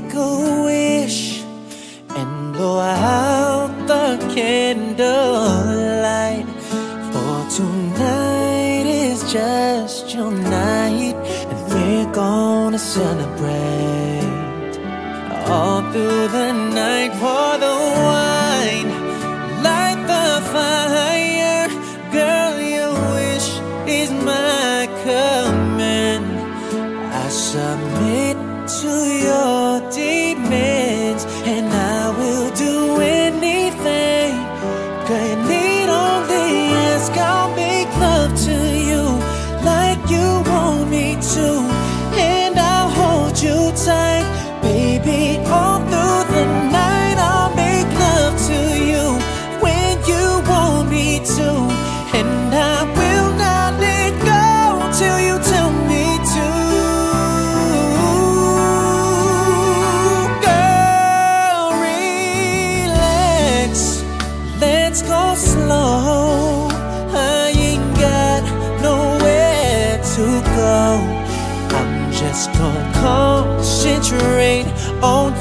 make a wish and blow out the candlelight. For tonight is just your night, and we're gonna celebrate all through the night. For the wine, light the fire, girl. Your wish is my command. I submit to your demands, to go. I'm just gonna concentrate on